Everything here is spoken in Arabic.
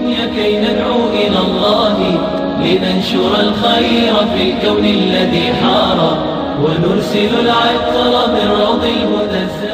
الدنيا كي ندعو إلى الله لننشر الخير في الكون الذي حار ونرسل العطر من روض المتسامح